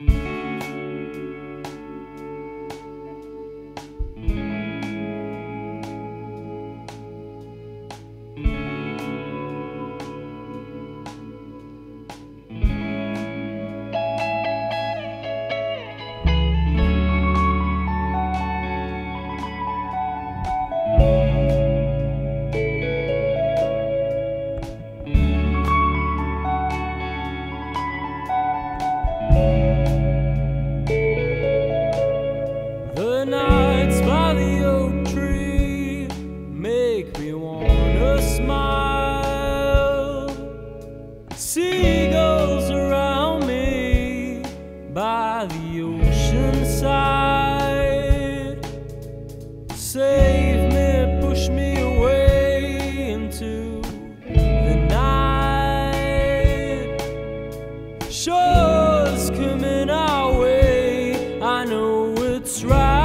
The It's try.